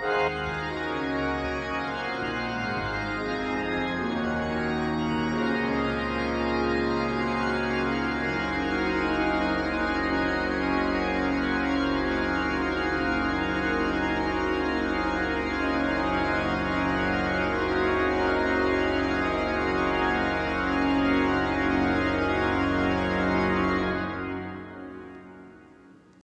Bye.